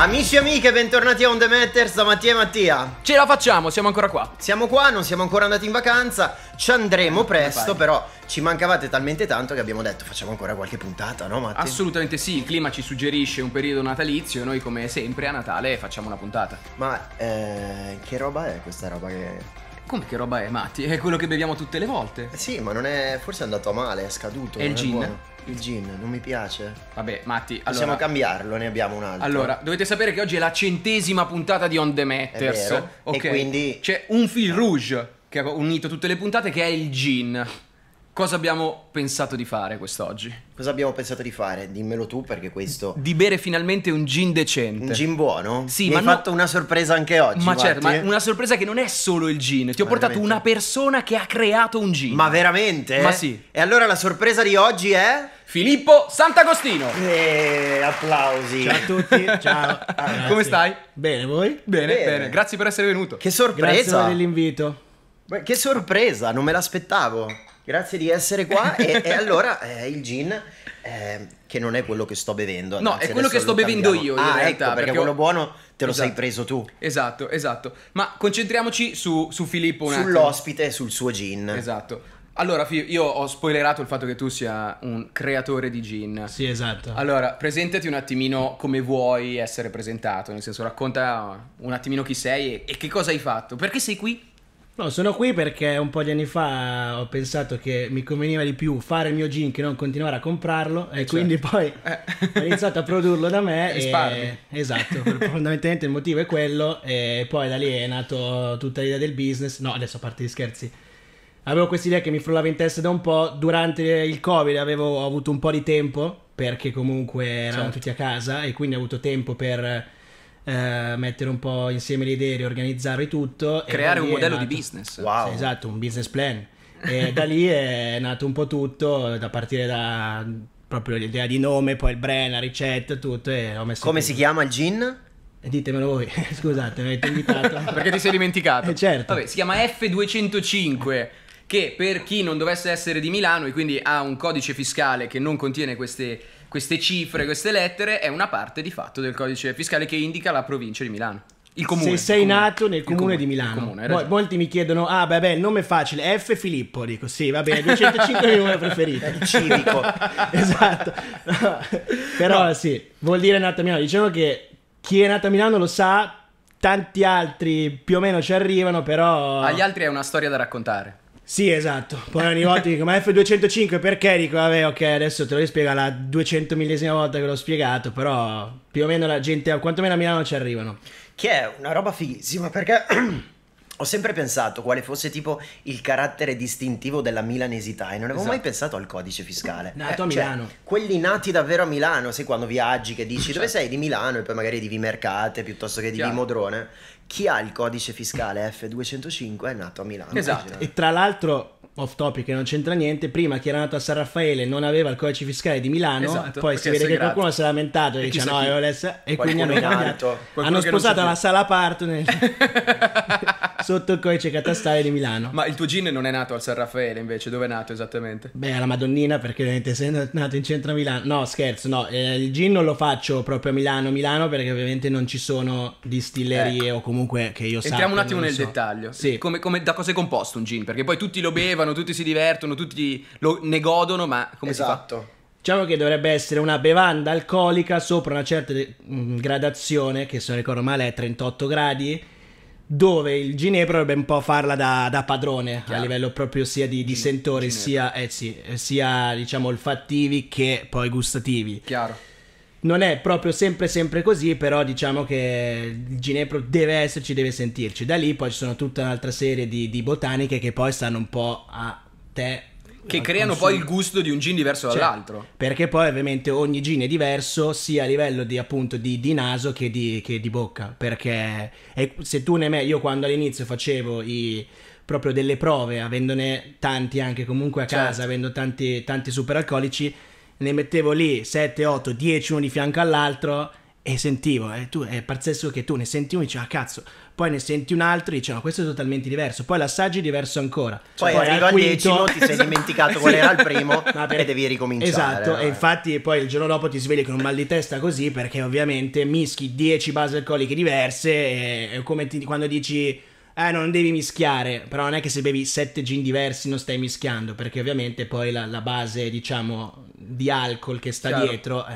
Amici e amiche, bentornati a On The Matters da Mattia e Mattia. Ce la facciamo, siamo ancora qua. Siamo qua, non siamo ancora andati in vacanza, ci andremo presto, però ci mancavate talmente tanto che abbiamo detto facciamo ancora qualche puntata, no Matti? Assolutamente sì, il clima ci suggerisce un periodo natalizio e noi come sempre a Natale facciamo una puntata. Ma eh, che roba è questa roba che... Come che roba è, Matti? È quello che beviamo tutte le volte. Eh sì, ma non è... forse è andato a male, è scaduto. È il gin? buono. Il gin, non mi piace. Vabbè, Matti, Possiamo allora... cambiarlo, ne abbiamo un altro. Allora, dovete sapere che oggi è la centesima puntata di On The Matters. È vero, Ok. e quindi- C'è un fil rouge che ha unito tutte le puntate che è il gin. Cosa abbiamo pensato di fare quest'oggi? Cosa abbiamo pensato di fare? Dimmelo tu perché questo... Di bere finalmente un gin decente. Un gin buono? Sì, Mi ma hai no- fatto una sorpresa anche oggi. Ma certo, ma una sorpresa che non è solo il gin. Ti ho Ma portato veramente? una persona che ha creato un gin. Ma veramente? Ma sì. E allora la sorpresa di oggi è... Filippo Sant'Agostino. Eh, applausi. Ciao a tutti, ciao. Come stai? Bene, voi? Bene, Bene. bene, grazie per essere venuto. Che Grazie sorpresa. dell'invito. Beh, Che sorpresa, non me l'aspettavo. Grazie di essere qua. e, e allora eh, il gin, eh, che non è quello che sto bevendo. No, è quello che sto bevendo io, in ah, realtà, ecco, perché, perché quello ho- buono te lo sei Esatto. preso tu. Esatto, esatto. Ma concentriamoci su, su Filippo un attimo. Sull'ospite e sul suo gin. Esatto. Allora, io ho spoilerato il fatto che tu sia un creatore di gin. Sì, esatto. Allora, presentati un attimino come vuoi essere presentato, nel senso racconta un attimino chi sei e, e che cosa hai fatto. Perché sei qui? No, sono qui perché un po' di anni fa ho pensato che mi conveniva di più fare il mio gin che non continuare a comprarlo e quindi poi Eh. ho iniziato a produrlo da me. Risparmi. E, esatto, fondamentalmente il motivo è quello e poi da lì è nato tutta l'idea del business. No, adesso a parte gli scherzi. Avevo questa idea che mi frullava in testa da un po'. Durante il Covid avevo avuto un po' di tempo perché comunque eravamo Certo. tutti a casa e quindi ho avuto tempo per eh, mettere un po' insieme le idee, riorganizzare tutto. Creare un modello di nato- business. Wow. Sì, esatto, un business plan. E da lì è nato un po' tutto, da partire da proprio l'idea di nome, poi il brand, la ricetta, tutto. E ho messo Come tutto. si chiama il gin? E ditemelo voi, scusate, mi avete invitato. Perché ti sei dimenticato? Eh, certo. Vabbè, si chiama F205, che per chi non dovesse essere di Milano e quindi ha un codice fiscale che non contiene queste, queste cifre, queste lettere, è una parte di fatto del codice fiscale che indica la provincia di Milano. Il comune. Se sei comune. nato nel Il comune, di il Milano. comune, hai Mo- ragione. molti mi chiedono, ah beh, beh, il nome è facile, F Filippo, dico sì, va bene, 205 è il mio numero preferito. Il civico. esatto. No, Però sì, vuol dire nato a Milano. Diciamo che chi è nato a Milano lo sa, tanti altri più o meno ci arrivano, però... Agli altri è una storia da raccontare. Sì, esatto. Poi ogni volta dico, ma F205 perché? Dico, vabbè, ok, adesso te lo rispiego la 200 millesima volta che l'ho spiegato, però più o meno la gente, quantomeno a Milano ci arrivano. Che è una roba fighissima perché ho sempre pensato quale fosse tipo il carattere distintivo della milanesità e non avevo Esatto. mai pensato al codice fiscale. Nato a Cioè, Milano. quelli nati davvero a Milano, sai quando viaggi che dici dove Certo. sei di Milano e poi magari di Vimercate piuttosto che di Chiaro. Vimodrone. Chi ha il codice fiscale F205 è nato a Milano. Esatto. E tra l'altro, off topic che non c'entra niente, prima chi era nato a San Raffaele non aveva il codice fiscale di Milano, Esatto, poi si vede che segreto. qualcuno si è lamentato e E dice no, chi. io adesso... E quindi Qualcuno hanno. Qualcuno Hanno non sposato la sala parto nel- sotto il codice catastale di Milano. Ma il tuo gin non è nato al San Raffaele invece, dove è nato esattamente? Beh, alla Madonnina, perché ovviamente essendo nato in centro a Milano. No, scherzo, no. eh, il gin non lo faccio proprio a Milano, Milano, perché ovviamente non ci sono distillerie o comunque che io sappia. Entriamo un attimo nel so. dettaglio. Sì. Come, come- da cosa è composto un gin? Perché poi tutti lo bevono, tutti si divertono, tutti lo, ne godono, ma come si fa? esatto. Diciamo che dovrebbe essere una bevanda alcolica sopra una certa mm, gradazione, che se non ricordo male è 38 gradi, dove il ginepro dovrebbe un po' farla da, da padrone, Chiaro. a livello proprio sia di, di sentori, ginepro. sia, eh sì, sia diciamo olfattivi che poi gustativi. Chiaro. Non è proprio sempre sempre così, però diciamo che il ginepro deve esserci, deve sentirci. Da lì poi ci sono tutta un'altra serie di, di botaniche che poi stanno un po' a te. Che creano consumo. poi il gusto di un gin diverso Cioè, dall'altro. Perché poi ovviamente ogni gin è diverso sia a livello di appunto di, di naso che di, che di bocca. Perché è- se tu ne metti, io quando all'inizio facevo i, proprio delle prove, avendone tanti anche comunque a casa, Certo. avendo tanti, tanti superalcolici, ne mettevo lì 7, 8, 10 uno di fianco all'altro e sentivo, e tu, è pazzesco che tu ne senti uno e dici, ah cazzo, poi ne senti un altro e dici, no, questo è totalmente diverso, poi l'assaggi è diverso ancora. Poi, al arriva al quinto- decimo, ti sei dimenticato qual era il primo per- e devi ricominciare. Esatto, no? e infatti poi il giorno dopo ti svegli con un mal di testa così perché ovviamente mischi 10 basi alcoliche diverse e è come ti- quando dici eh non devi mischiare, però non è che se bevi 7 gin diversi non stai mischiando perché ovviamente poi la, la base diciamo di alcol che sta Chiaro. dietro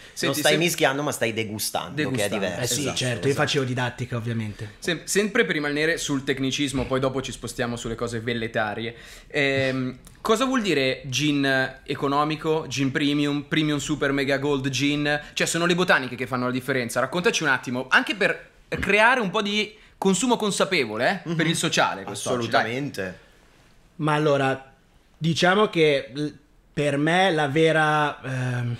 è... non Senti, stai se- mischiando, ma stai degustando, che è Degustando. diverso. Eh sì, Esatto, certo, io facevo didattica ovviamente. Sem- sempre per rimanere sul tecnicismo, poi dopo ci spostiamo sulle cose velletarie. Ehm, cosa vuol dire gin economico, gin premium, premium super mega gold gin? Cioè, sono le botaniche che fanno la differenza. Raccontaci un attimo, anche per creare un po' di consumo consapevole eh, per il sociale. quest'oggi, dai. Assolutamente. Ma allora, diciamo che per me la vera ehm,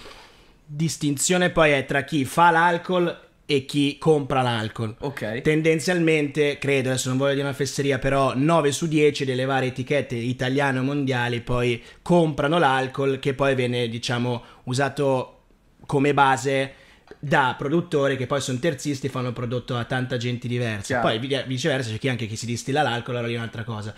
distinzione poi è tra chi fa l'alcol e chi compra l'alcol. Ok. Tendenzialmente, credo, adesso non voglio dire una fesseria, però 9 su 10 delle varie etichette italiane o mondiali poi comprano l'alcol che poi viene, diciamo, usato come base da produttori che poi sono terzisti e fanno prodotto a tanta gente diversa. Chiaro. Poi vi- viceversa c'è chi anche chi si distilla l'alcol, allora è un'altra cosa.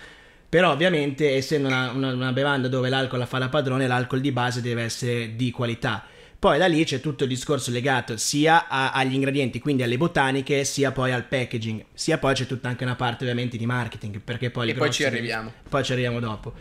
Però ovviamente essendo una, una- una bevanda dove l'alcol la fa la padrone, l'alcol di base deve essere di qualità. Poi da lì c'è tutto il discorso legato sia a- agli ingredienti, quindi alle botaniche, sia poi al packaging, sia poi c'è tutta anche una parte ovviamente di marketing, perché poi E poi ci arriviamo. Poi ci arriviamo dopo.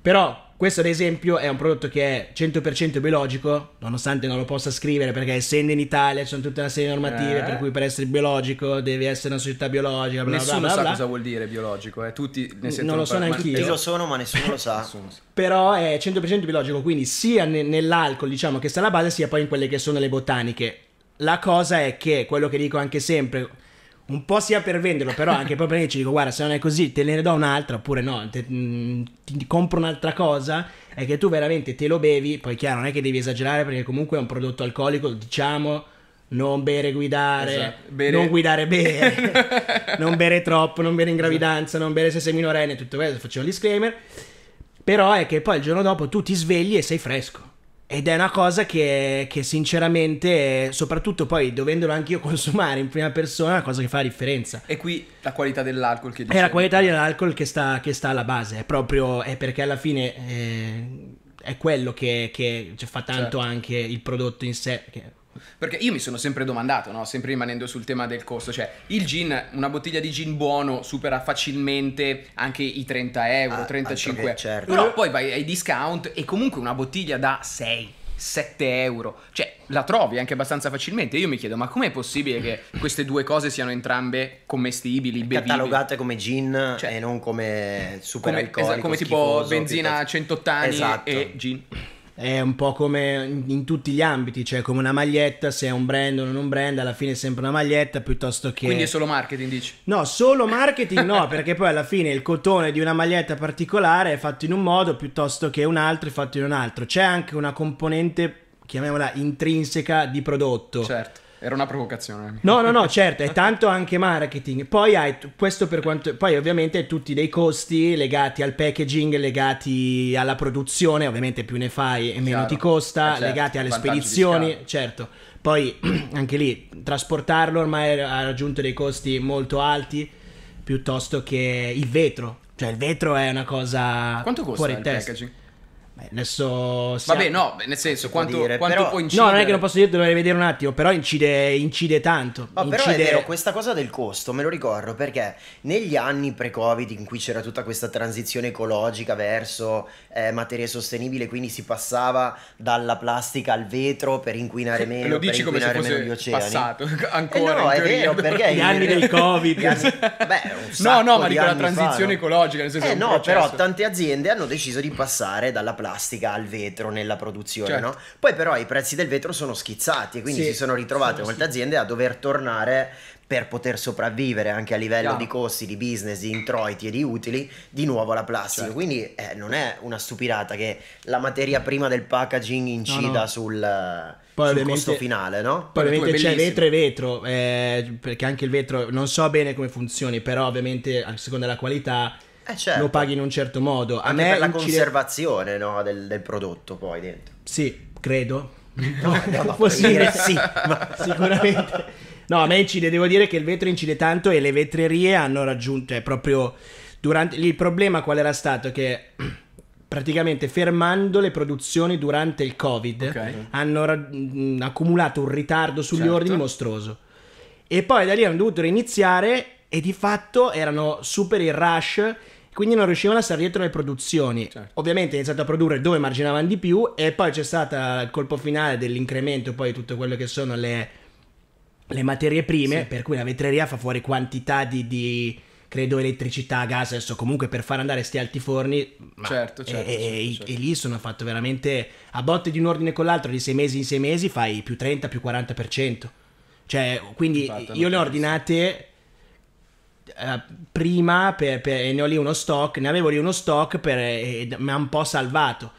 Però questo ad esempio è un prodotto che è 100% biologico, nonostante non lo possa scrivere perché essendo in Italia ci sono tutta una serie di normative Eh. per cui per essere biologico devi essere una società biologica, bla bla Nessuno bla sa bla. cosa vuol dire biologico, eh. tutti ne sentono Non lo so par- ma- neanch'io. Io lo sono, ma nessuno lo sa. Nessuno sa. Però è 100% biologico, quindi sia ne- nell'alcol, diciamo, che sta alla base, sia poi in quelle che sono le botaniche. La cosa è che, quello che dico anche sempre, un po' sia per venderlo, però anche proprio io ci dico, guarda, se non è così, te ne do un'altra, oppure no, te- mm, ti compro un'altra cosa, è che tu veramente te lo bevi, poi chiaro, non è che devi esagerare, perché comunque è un prodotto alcolico, diciamo... Non bere, guidare, Esatto. Bere- non guidare bene, non bere troppo, non bere in gravidanza, non bere se sei minorenne, tutto questo, facciamo il disclaimer. Però è che poi il giorno dopo tu ti svegli e sei fresco. Ed è una cosa che, che sinceramente, soprattutto poi dovendolo anch'io consumare in prima persona, è una cosa che fa la differenza. E qui la qualità dell'alcol che È dicevi. la qualità dell'alcol che sta, che sta alla base, è proprio è perché alla fine eh, è quello che, che cioè, fa tanto Certo. anche il prodotto in sé. che- Perché io mi sono sempre domandato, no? sempre rimanendo sul tema del costo, cioè il gin, una bottiglia di gin buono supera facilmente anche i 30 euro, Ah, 35 altro che, certo. Però poi vai ai discount e comunque una bottiglia da 6, 7 euro, cioè la trovi anche abbastanza facilmente. Io mi chiedo, ma com'è possibile che queste due cose siano entrambe commestibili, bevibili? Catalogate come gin Cioè, e non come super Come, alcolico, esatto, come tipo benzina piuttosto- 180 anni Esatto. e gin. È un po' come in, in tutti gli ambiti, cioè come una maglietta, se è un brand o non un brand, alla fine è sempre una maglietta piuttosto che... Quindi è solo marketing, dici? No, solo marketing no, perché poi alla fine il cotone di una maglietta particolare è fatto in un modo piuttosto che un altro è fatto in un altro. C'è anche una componente, chiamiamola intrinseca, di prodotto. Certo, era una provocazione. No, no, no, certo, è tanto anche marketing. Poi hai questo per quanto. Poi, ovviamente, hai tutti dei costi legati al packaging, legati alla produzione. Ovviamente, più ne fai e meno Chiaro. ti costa. Eh, certo, legati alle spedizioni, certo. Poi, anche lì, trasportarlo ormai ha raggiunto dei costi molto alti. Piuttosto che il vetro. Cioè, il vetro è una cosa. Quanto costa fuori il testa. packaging? Beh, adesso. siamo- Vabbè, no, nel senso, può quanto, dire, quanto però- può incidere? No, non è che non posso dire, dovrei vedere un attimo, però incide, incide tanto. Ma però è incide... vero, questa cosa del costo me lo ricordo perché negli anni pre-Covid in cui c'era tutta questa transizione ecologica verso eh, materie sostenibili, quindi si passava dalla plastica al vetro per inquinare meno, Lo dici per come se inquinare meno gli oceani. passato, Eh ancora no, in è vero, perché Gli anni del Covid. gli anni- beh, un No, sacco no, ma di dico la fa, transizione no? ecologica, nel senso è Eh no, però tante aziende hanno deciso di passare dalla plastica al vetro nella produzione, Certo. no? Poi però i prezzi del vetro sono schizzati e quindi Sì, si sono ritrovate sono molte sì. aziende a dover tornare per poter sopravvivere anche a livello Chiaro. di costi, di business, di introiti e di utili, di nuovo alla plastica. Certo. Quindi eh, non è una stupidata che la materia prima del packaging incida no. sul, Poi sul ovviamente- costo finale, no? Poi ovviamente c'è vetro e vetro, eh, perché anche il vetro non so bene come funzioni, però ovviamente a seconda della qualità Eh certo. lo paghi in un certo modo. A Anche me per la incide- conservazione no, del, del prodotto poi dentro. Sì, credo. No, no, Posso dire sì, ma- Sicuramente. No, a me incide, devo dire che il vetro incide tanto e le vetrerie hanno raggiunto, cioè proprio durante, lì il problema qual era stato? Che praticamente fermando le produzioni durante il Covid Ok. hanno ra- mh, accumulato un ritardo sugli Certo. ordini mostruoso. E poi da lì hanno dovuto reiniziare e di fatto erano super in rush, quindi non riuscivano a stare dietro le produzioni. Certo. Ovviamente hanno iniziato a produrre dove marginavano di più e poi c'è stato il colpo finale dell'incremento poi di tutto quello che sono le, le materie prime, Sì. per cui la vetreria fa fuori quantità di, di, credo elettricità, gas, adesso comunque per far andare sti alti forni... Certo, certo, e, certo, e- certo. e lì sono fatto veramente a botte di un ordine con l'altro di sei mesi in sei mesi fai più 30 più 40% cioè quindi Infatti, io ne ho ordinate eh, prima per, per- ne ho lì uno stock ne avevo lì uno stock per, e mi ha un po' salvato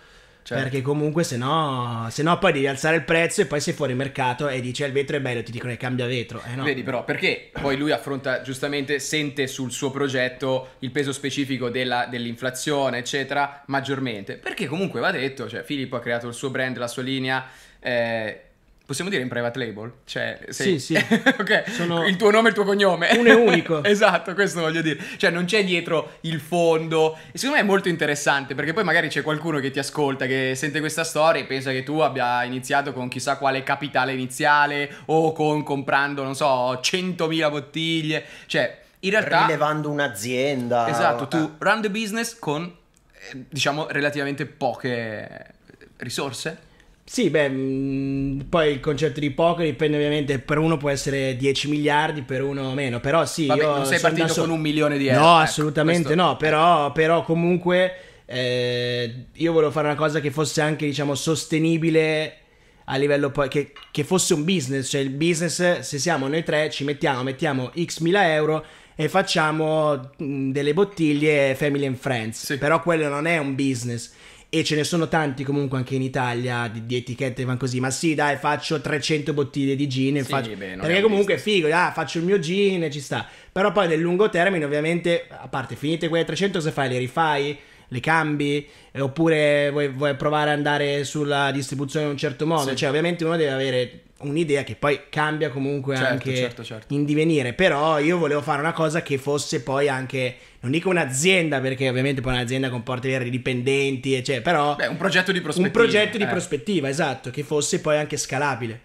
Certo. perché comunque se no, se no poi devi alzare il prezzo e poi sei fuori mercato e dici "Eh, il vetro è bello ti dicono che cambia vetro eh no. Vedi però, perché poi lui affronta giustamente, sente sul suo progetto il peso specifico della- dell'inflazione, eccetera, maggiormente. Perché comunque va detto, cioè Filippo ha creato il suo brand, la sua linea, eh, possiamo dire in private label? Cioè, sei- Sì, sì. ok, Sono- il tuo nome e il tuo cognome. Uno e unico. esatto, questo voglio dire. Cioè non c'è dietro il fondo. E secondo me è molto interessante, perché poi magari c'è qualcuno che ti ascolta, che sente questa storia e pensa che tu abbia iniziato con chissà quale capitale iniziale o con comprando, non so, 100.000 bottiglie. Cioè, in realtà... rilevando un'azienda. Esatto, tu Eh. run the business con, eh, diciamo, relativamente poche risorse. Sì, beh, mh, poi il concetto di poker dipende ovviamente, per uno può essere 10 miliardi, per uno meno, però sì, Vabbè, io non sei partito so- con un milione di euro. No, ecco, assolutamente questo- no, però, però comunque eh, io volevo fare una cosa che fosse anche, diciamo, sostenibile a livello poi, che, che fosse un business, cioè il business, se siamo noi tre, ci mettiamo, mettiamo x mila euro e facciamo mh, delle bottiglie family and friends, Sì. però quello non è un business. E ce ne sono tanti comunque anche in Italia di, di etichette che vanno così. Ma sì, dai, faccio 300 bottiglie di gin. e Sì, faccio- beh, è perché un comunque è business. figo, ah, faccio il mio gin e ci sta. Però poi nel lungo termine, ovviamente, a parte finite quelle 300, cosa fai? Le rifai? Le cambi? Eh, oppure vuoi, vuoi provare ad andare sulla distribuzione in un certo modo? Sì. Cioè, ovviamente uno deve avere un'idea che poi cambia comunque Certo, anche certo, certo. in divenire. Però io volevo fare una cosa che fosse poi anche, non dico un'azienda, perché ovviamente poi un'azienda comporta avere dipendenti, eccetera, però Beh, un progetto di prospettiva. un progetto di eh. prospettiva, esatto, che fosse poi anche scalabile.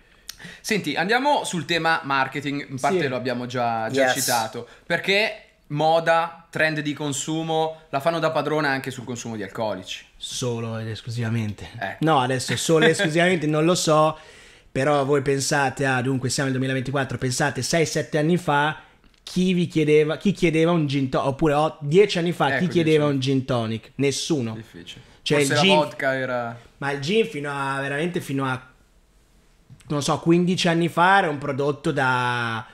Senti, andiamo sul tema marketing, in parte Sì. lo abbiamo già, già Yes. citato, perché moda, trend di consumo, la fanno da padrona anche sul consumo di alcolici. Solo ed esclusivamente. Ecco. No, adesso solo ed esclusivamente non lo so, però voi pensate, ah dunque siamo nel 2024, pensate 6-7 anni fa chi vi chiedeva, chi chiedeva un gin tonic, oppure oh, 10 anni fa chi Ecco, chiedeva dieci. un gin tonic? Nessuno. Difficile. Cioè, Forse il la gin- vodka era... Ma il gin fino a veramente fino a non so, 15 anni fa era un prodotto da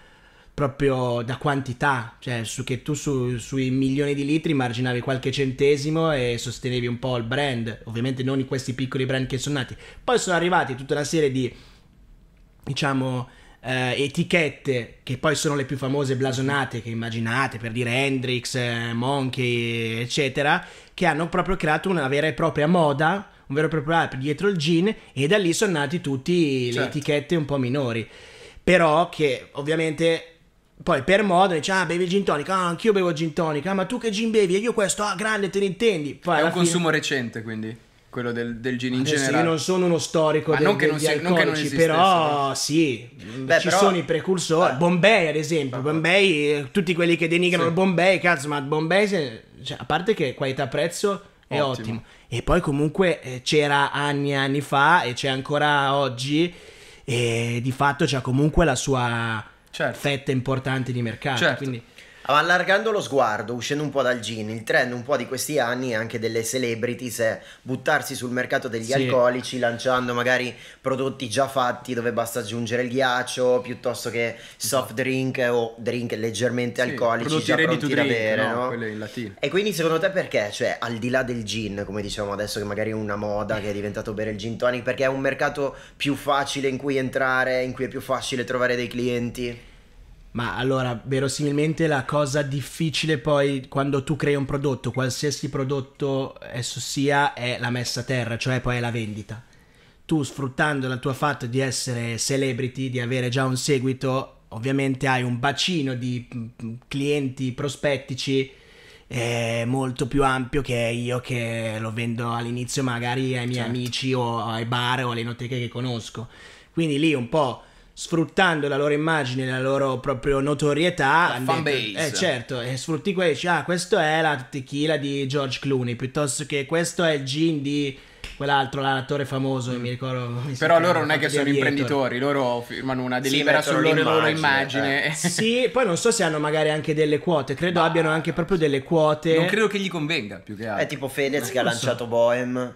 proprio da quantità, cioè su che tu su- sui milioni di litri marginavi qualche centesimo e sostenevi un po' il brand, ovviamente non in questi piccoli brand che sono nati. Poi sono arrivati tutta una serie di diciamo eh, etichette che poi sono le più famose blasonate che immaginate per dire Hendrix, eh, Monkey eccetera che hanno proprio creato una vera e propria moda un vero e proprio hype dietro il gin e da lì sono nati tutte le Certo. etichette un po' minori però che ovviamente poi per moda dice ah bevi gin tonic ah anch'io bevo gin tonic ah ma tu che gin bevi e io questo ah grande te ne intendi poi È un fine- consumo recente, quindi, quello del, del gin in Adesso generale. io non sono uno storico Ma del- non che non sia- non che non però sì, Beh, ci però- sono i precursori. Eh. Bombay, ad esempio, Bombay, eh, tutti quelli che denigrano Sì. Bombay, cazzo, ma Bombay, cioè, a parte che qualità-prezzo è Ottimo. ottimo. E poi comunque eh, c'era anni e anni fa e c'è ancora oggi e di fatto c'ha comunque la sua Certo. fetta importante di mercato. Certo. Quindi Allargando lo sguardo, uscendo un po' dal gin, il trend un po' di questi anni è anche delle celebrities è buttarsi sul mercato degli Sì. alcolici lanciando magari prodotti già fatti dove basta aggiungere il ghiaccio piuttosto che soft drink o drink leggermente Sì, alcolici già pronti da bere, no? no? E quindi secondo te perché? Cioè, al di là del gin, come diciamo adesso che magari è una moda che è diventato bere il gin tonic, perché è un mercato più facile in cui entrare, in cui è più facile trovare dei clienti? Ma allora, verosimilmente la cosa difficile poi quando tu crei un prodotto, qualsiasi prodotto esso sia, è la messa a terra, cioè poi è la vendita. tu sfruttando il tuo fatto di essere celebrity, di avere già un seguito, ovviamente hai un bacino di mm, clienti prospettici eh, molto più ampio che io che lo vendo all'inizio magari ai miei Certo. amici o ai bar o alle enoteche che conosco. Quindi lì un po' sfruttando la loro immagine, la loro proprio notorietà, La hanno fan detto- base. eh certo, e sfrutti quelli, dici, ah questo è la tequila di George Clooney, piuttosto che questo è il gin di quell'altro, là, l'attore famoso, mi ricordo. si Però loro non è che sono Aviator. imprenditori, loro firmano una Sì, delibera mettono sulla loro, immagine. Sì, poi non so se hanno magari anche delle quote, credo abbiano anche proprio delle quote. Non credo che gli convenga più che altro. È tipo Fedez che ha non lo so. lanciato Bohem.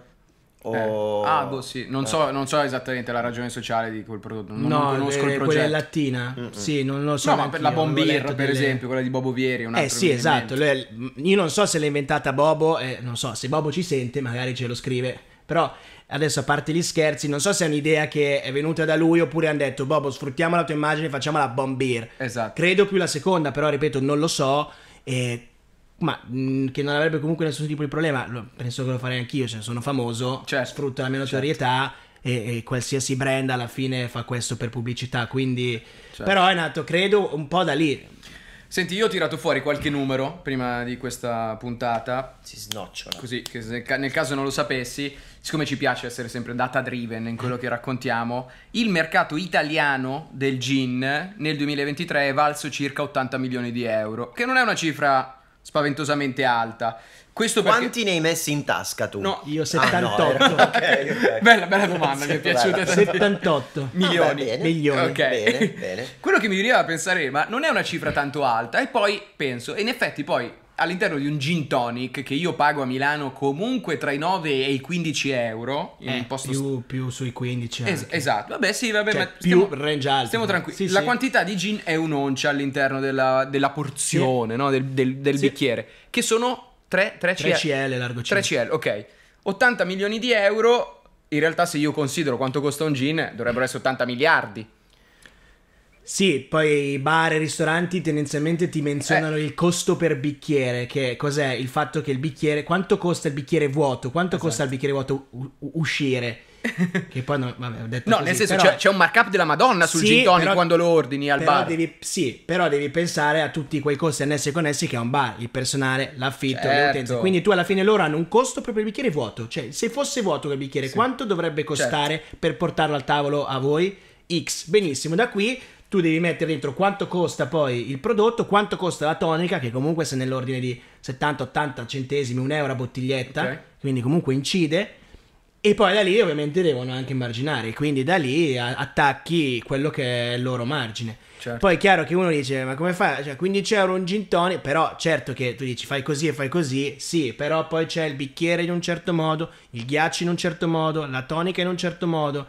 O... Eh. Ah, boh, sì. Non, so, non so esattamente la ragione sociale di quel prodotto. Non, No, conosco le- il quella progetto. in lattina. Sì, non lo so. no, ma per la Bombir, per delle- esempio, quella di Bobo Vieri. Un Eh altro sì, esatto. mente. Lui- io non so se l'ha inventata Bobo, eh, non so se Bobo ci sente, magari ce lo scrive. Però adesso a parte gli scherzi, non so se è un'idea che è venuta da lui oppure hanno detto Bobo sfruttiamo la tua immagine e facciamo la Bombir. Esatto. Credo più la seconda, però ripeto, non lo so. E ma mh, che non avrebbe comunque nessun tipo di problema. Lo- penso che lo farei anch'io, cioè sono famoso, Certo, sfrutto la mia notorietà e, e qualsiasi brand alla fine fa questo per pubblicità. Quindi, Certo. però è nato, credo, un po' da lì. Senti, io ho tirato fuori qualche numero prima di questa puntata. Si snocciola. Così, nel caso non lo sapessi, siccome ci piace essere sempre data driven in quello che raccontiamo, il mercato italiano del gin nel 2023 è valso circa 80 milioni di euro, che non è una cifra spaventosamente alta. Questo perché... Quanti ne hai messi in tasca tu? No, Io Ah, no, 78. era- ok, ok. Bella, bella domanda, mi è piaciuta Bella. tantissimo. 78. Milioni. Vabbè, bene. Milioni. Ok. Bene, bene. Quello che mi veniva a pensare, ma non è una cifra tanto alta. E poi penso, e in effetti poi all'interno di un gin tonic che io pago a Milano comunque tra i 9 e i 15 euro in Eh, un posto più, più sui 15 Es- esatto, vabbè sì, vabbè, Cioè, ma più stiamo, range alto. stiamo tranquilli. Sì, la sì. quantità di gin è un'oncia all'interno della, della porzione, no? del, del- del Sì. bicchiere, che sono 3, 3 3 CL largo 3 CL, ok. 80 milioni di euro, in realtà se io considero quanto costa un gin, dovrebbero essere 80 miliardi. Sì, poi i bar e ristoranti tendenzialmente ti menzionano Eh. il costo per bicchiere, che cos'è? Il fatto che il bicchiere, quanto costa il bicchiere vuoto? Quanto Esatto. costa il bicchiere vuoto u- uscire? che poi no, vabbè, ho detto No, così, nel senso però- c'è, c'è un markup della Madonna sul Sì, gin tonic però- quando lo ordini al però bar. Devi, sì, però devi pensare a tutti quei costi annessi e connessi che ha un bar, il personale, l'affitto, le Certo. utenze. Quindi tu alla fine loro hanno un costo proprio per il bicchiere vuoto. Cioè, se fosse vuoto quel bicchiere, Sì. Certo. quanto dovrebbe costare per portarlo al tavolo a voi? X. Benissimo, da qui tu devi mettere dentro quanto costa poi il prodotto, quanto costa la tonica, che comunque se nell'ordine di 70-80 centesimi, un euro a bottiglietta, Ok. quindi comunque incide. E poi da lì ovviamente devono anche marginare, quindi da lì attacchi quello che è il loro margine. Certo. Poi è chiaro che uno dice, ma come fai? Cioè 15 euro un gin tonic, però certo che tu dici fai così e fai così, sì, però poi c'è il bicchiere in un certo modo, il ghiaccio in un certo modo, la tonica in un certo modo.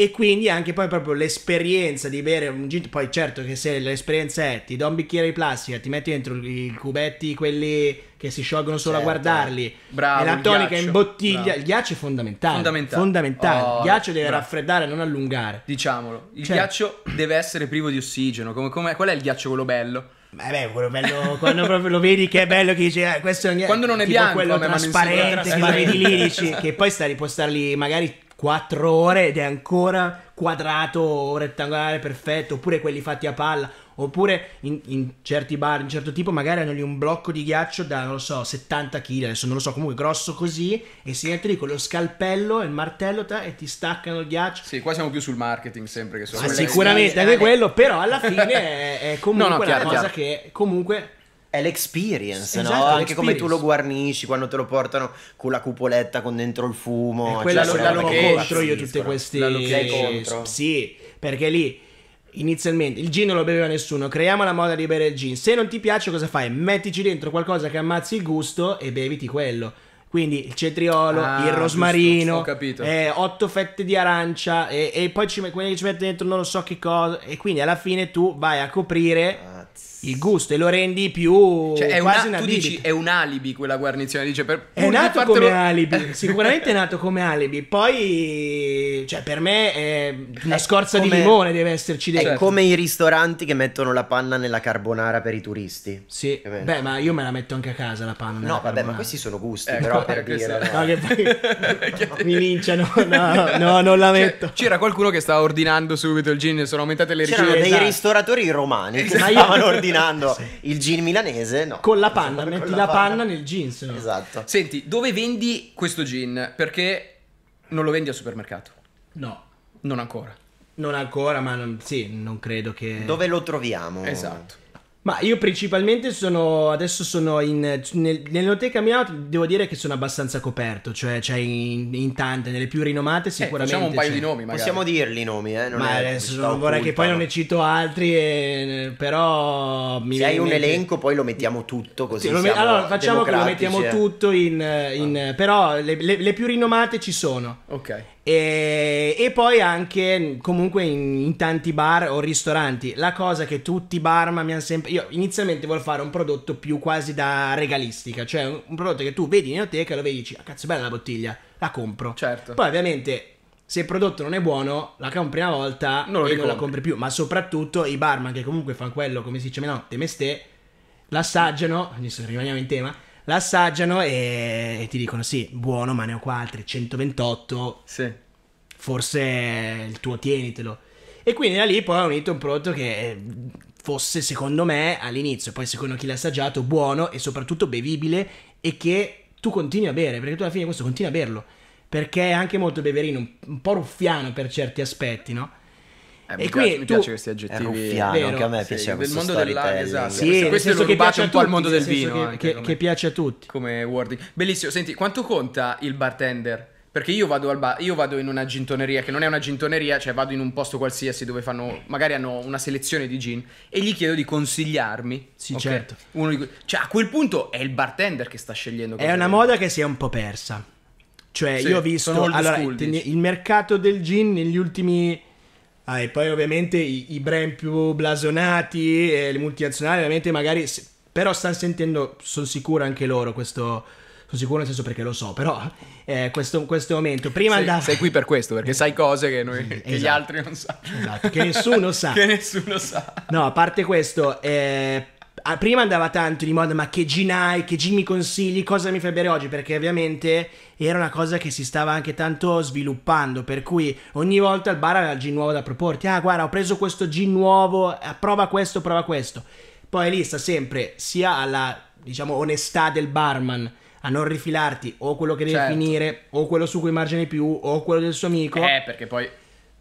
E quindi anche poi proprio l'esperienza di bere un gin, poi certo che se l'esperienza è ti do un bicchiere di plastica, ti metti dentro i cubetti quelli che si sciolgono solo Certo. a guardarli Bravo, e la tonica ghiaccio. in bottiglia, Bravo. il ghiaccio è fondamentale. Fondamentale. Fondamentale. Oh, il ghiaccio deve bravo. raffreddare, non allungare. Diciamolo, il Cioè- ghiaccio deve essere privo di ossigeno. Come, come- qual è il ghiaccio quello bello? Beh, beh, quello bello, quando proprio lo vedi che è bello, che dici, eh, questo è un Quando non è bianco, quello trasparente, lo vedi dici, che poi stai, può star lì magari 4 ore ed è ancora quadrato o rettangolare perfetto, oppure quelli fatti a palla, oppure in, in certi bar, in certo tipo, magari hanno lì un blocco di ghiaccio da, non lo so, 70 kg, adesso non lo so, comunque grosso così, e si mette lì con lo scalpello e il martello ta, e ti staccano il ghiaccio. Sì, qua siamo più sul marketing sempre che su Ah, sicuramente anche quello, però alla fine è, è comunque No, no, chiaro, una cosa chiaro. che comunque È l'experience, Esatto, no? Anche come tu lo guarnisci quando te lo portano con la cupoletta con dentro il fumo. E quella cioè, lo, sono la che contro io tutte queste La contro? Sì, perché lì inizialmente il gin non lo beveva nessuno, creiamo la moda di bere il gin. Se non ti piace cosa fai? Mettici dentro qualcosa che ammazzi il gusto e beviti quello. Quindi il cetriolo, Ah, il giusto, rosmarino, capito. eh, otto fette di arancia e, e poi ci, quelli che ci mette dentro non lo so che cosa. E quindi alla fine tu vai a coprire Cazzo. Il gusto e lo rendi più Cioè, è quasi una, una tu dici è un alibi quella guarnizione, dice per È di nato fartelo- come alibi, sicuramente è nato come alibi. Poi, cioè, per me è una È scorza di come- limone deve esserci È dentro. Certo. come i ristoranti che mettono la panna nella carbonara per i turisti. Sì, È beh, ma io me la metto anche a casa la panna. No, vabbè, ma carbonara. questi sono gusti, Ecco, però per eh, questo- dire... No, che poi mi linciano. No, no, non la Cioè, metto. c'era qualcuno che stava ordinando subito il gin, sono aumentate le C'erano ricette. dei esatto. ristoratori romani che Ma io- stavano ordinando il gin milanese, no. Con la panna, Con metti la panna nel jeans. no? Esatto. Senti, dove vendi questo gin? Perché non lo vendi al supermercato? No, Non ancora. non ancora, ma non, sì, non credo che... Dove lo troviamo? Esatto. Ma io principalmente sono, adesso sono in, nel, nell'Enoteca Milano, devo dire che sono abbastanza coperto, cioè c'è in, in tante, nelle più rinomate Eh, sicuramente facciamo un paio c'è. di nomi, magari. Possiamo dirli i nomi, eh? Non Ma è adesso non vorrei che poi non no. ne cito altri, eh, però mi Se hai un mente- elenco, poi lo mettiamo tutto così. Sì, lo me- siamo allora facciamo che lo mettiamo eh. tutto in, in- però le, le- le più rinomate ci sono. Ok. E, e poi anche comunque in, in tanti bar o ristoranti. La cosa che tutti i barman mi hanno sempre. Io inizialmente volevo fare un prodotto più quasi da regalistica, cioè un, un prodotto che tu vedi in enoteca e lo vedi e dici, ah cazzo, bella la bottiglia, la compro. Certo. Poi ovviamente. Se il prodotto non è buono, la compri una volta Non e non la compri più. Ma soprattutto i barman che comunque fanno quello, come si dice, no, te me ste, l'assaggiano, adesso rimaniamo in tema, l'assaggiano e, e ti dicono sì, buono, ma ne ho qua altri 128, Sì. forse il tuo tienitelo. E quindi da lì poi ho unito un prodotto che fosse secondo me all'inizio, poi secondo chi l'ha assaggiato, buono e soprattutto bevibile e che tu continui a bere, perché tu alla fine questo continui a berlo, perché è anche molto beverino, un po' ruffiano per certi aspetti, no? Eh, E mi, piace, mi tu- piace questi È aggettivi. ruffiano, vero. anche a me Sì, piace del questo mondo del lager, storytelling. esatto. Sì, Sì, questo lo che rubate piace un po' al mondo del vino, che- anche che, come- che piace a tutti. come wording. Bellissimo. Senti, quanto conta il bartender? Perché io vado al bar, io vado in una gintoneria che non è una gintoneria, cioè vado in un posto qualsiasi dove fanno, magari hanno una selezione di gin e gli chiedo di consigliarmi. Sì, ok? certo. Uno di que- cioè a quel punto è il bartender che sta scegliendo. È una moda che si è un po' persa. Cioè, Sì, io ho visto allora, school, il mercato del gin negli ultimi. Ah, e poi ovviamente i, i brand più blasonati, e le multinazionali, ovviamente magari. se- Però stanno sentendo, sono sicuro anche loro questo. Sono sicuro nel senso perché lo so, però eh, questo, questo momento. Prima Sei, andava. sei qui per questo, perché sai cose che, noi, che gli esatto. altri non sanno. Esatto, che nessuno sa. che nessuno sa. No, a parte questo, eh, ah, prima andava tanto di moda, ma che gin hai, che gin mi consigli, cosa mi fai bere oggi? Perché ovviamente era una cosa che si stava anche tanto sviluppando, per cui ogni volta il bar aveva il gin nuovo da proporti. Ah, guarda, ho preso questo gin nuovo, eh, prova questo, prova questo. Poi lì sta sempre sia alla, diciamo, onestà del barman a non rifilarti o quello che deve Certo. finire, o quello su cui margine più, o quello del suo amico. Eh, perché poi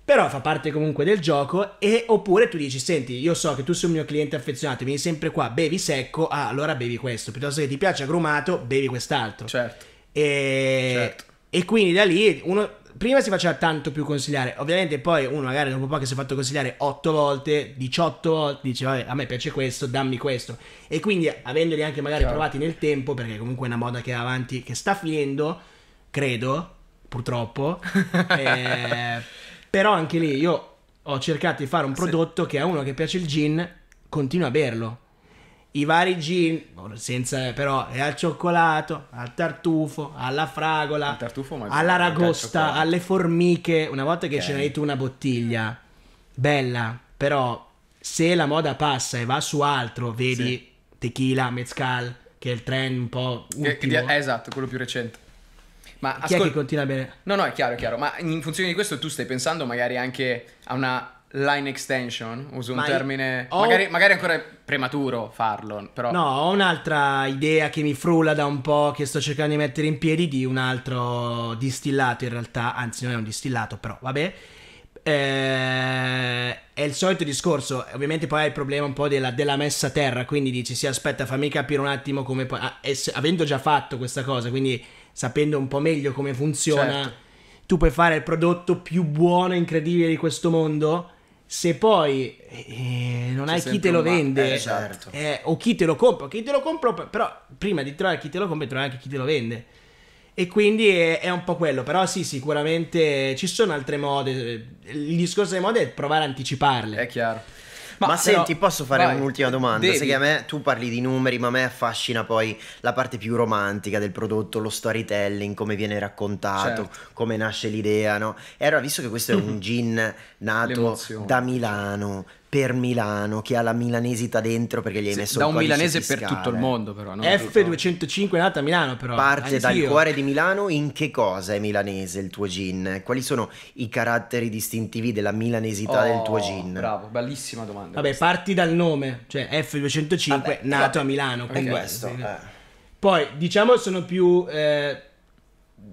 Però fa parte comunque del gioco e oppure tu dici, senti, io so che tu sei un mio cliente affezionato, vieni sempre qua, bevi secco, ah, allora bevi questo, piuttosto che ti piace agrumato, bevi quest'altro. certo. E, Certo. e quindi da lì uno prima si faceva tanto più consigliare, ovviamente poi uno magari dopo un po' che si è fatto consigliare 8 volte, 18 volte, dice vabbè a me piace questo, dammi questo. E quindi avendoli anche magari Chiaro. provati nel tempo, perché comunque è una moda che è avanti, che sta finendo, credo, purtroppo. eh, però anche lì io ho cercato di fare un prodotto che a uno che piace il gin continua a berlo. I vari gin, senza, però è al cioccolato, al tartufo, alla fragola, tartufo, all'aragosta, alle formiche. Una volta che Ok. ce n'hai tu una bottiglia, bella, però se la moda passa e va su altro, vedi Sì. tequila, mezcal, che è il trend un po' ultimo. eh, esatto, quello più recente. Ma Chi è che continua a bere? no, no, è chiaro, è chiaro. Ma in funzione di questo tu stai pensando magari anche a una line extension? Uso un Ma termine. ho- Magari, magari ancora è prematuro farlo, però. No, ho un'altra idea che mi frulla da un po', che sto cercando di mettere in piedi, di un altro distillato in realtà, anzi non è un distillato, però vabbè. Eh, è il solito discorso, ovviamente poi hai il problema un po' della, della messa a terra, quindi dici sì aspetta fammi capire un attimo come poi, ah, avendo già fatto questa cosa, quindi sapendo un po' meglio come funziona, Certo. tu puoi fare il prodotto più buono e incredibile di questo mondo, se poi eh, non C'è hai chi te lo vende, eh, certo. eh, o chi te lo compra, chi te lo compra, però prima di trovare chi te lo compra, trovi anche chi te lo vende. E quindi è, è un po' quello, però sì, sicuramente ci sono altre mode. Il discorso delle mode è provare a anticiparle. È chiaro. Ma, Ma senti, però- posso fare vai. un'ultima domanda? Devi. Sai che a me tu parli di numeri, ma a me affascina poi la parte più romantica del prodotto, lo storytelling, come viene raccontato, Certo. come nasce l'idea, no? E allora, visto che questo è un gin nato da Milano, per Milano, che ha la milanesità dentro perché gli hai Sì, messo da il un milanese per fiscale. tutto il mondo, però. no? F205 è nata a Milano però. Parte Anch'io. dal cuore di Milano, in che cosa è milanese il tuo gin? Quali sono i caratteri distintivi della milanesità del tuo Oh, gin? Bravo, bellissima domanda. Vabbè, parti dal nome, cioè F205 Vabbè, nato vabbè. a Milano. È questo. eh. Poi, diciamo, sono più... eh,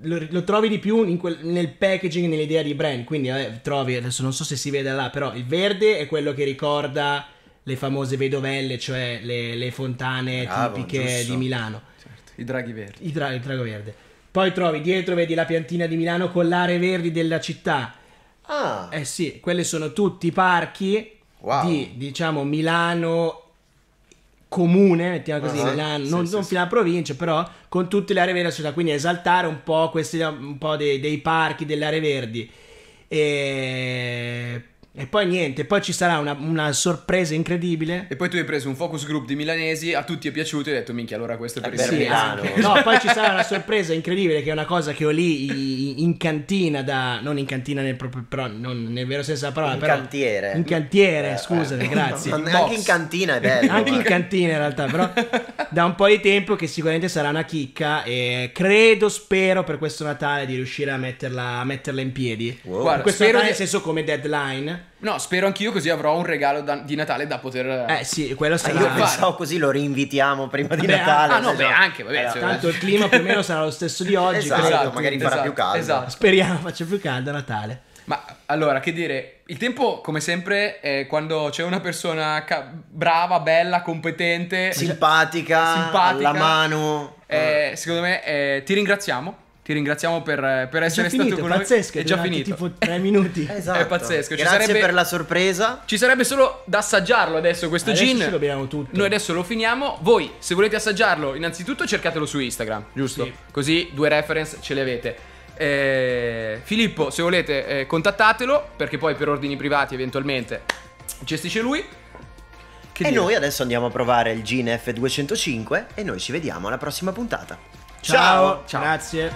lo, lo trovi di più in quel- nel packaging, nell'idea di brand. Quindi eh, trovi, adesso non so se si vede là, però il verde è quello che ricorda le famose vedovelle, cioè le, le fontane Bravo, tipiche giusto. di Milano. Certo, I draghi verdi. Il, dra- il drago verde. Poi trovi dietro, vedi la piantina di Milano con le aree verdi della città. Ah, Eh sì, quelli sono tutti parchi Wow. di, diciamo, Milano comune, mettiamo così, Milano, sì, non, sì, non sì. fino alla provincia, però con tutte le aree verdi della città, quindi esaltare un po', questi, un po' dei, dei parchi, delle aree verdi. E poi niente, poi ci sarà una, una sorpresa incredibile. E poi tu hai preso un focus group di milanesi, a tutti è piaciuto e hai detto minchia, allora questo è per Eh, il per Sì, Milano. No, poi ci sarà una sorpresa incredibile che è una cosa che ho lì in cantina da non in cantina nel proprio però non nel vero senso della parola, In però cantiere. In cantiere, Eh, scusami, eh. grazie. In Anche in cantina è bello. Anche in cantina in realtà, però da un po' di tempo che sicuramente sarà una chicca e credo, spero per questo Natale di riuscire a metterla, a metterla in piedi. Wow. Guarda, questo spero Natale di- nel senso come deadline. No, spero anch'io così avrò un regalo da- di Natale da poter... Eh sì, quello Ah, sarà... io fare. pensavo così lo rinvitiamo prima di Vabbè, Natale. ah, no, beh, anche, vabbè, Allora, se- Tanto il clima più o meno sarà lo stesso di oggi. Esatto, credo. magari farà più caldo. Esatto. Speriamo faccia più caldo a Natale. Ma allora, che dire, il tempo come sempre è quando c'è una persona ca- brava, bella, competente, Simpatica, Simpatica. alla mano. eh, secondo me eh, ti ringraziamo. Ti ringraziamo per, per È essere già finito, stato con è noi. pazzesco. È già finito. Tipo tre minuti. Esatto. È pazzesco, ci Grazie sarebbe- per la sorpresa. Ci sarebbe solo da assaggiarlo adesso questo Adesso gin. ce lo beviamo tutto. Noi adesso lo finiamo. Voi, se volete assaggiarlo, innanzitutto cercatelo su Instagram, giusto? Sì. Così due reference ce le avete. Eh, Filippo, se volete, eh, contattatelo. Perché poi per ordini privati, eventualmente, gestisce lui. Che e dire? noi adesso andiamo a provare il Gin F205 e noi ci vediamo alla prossima puntata. Ciao. Ciao. Grazie.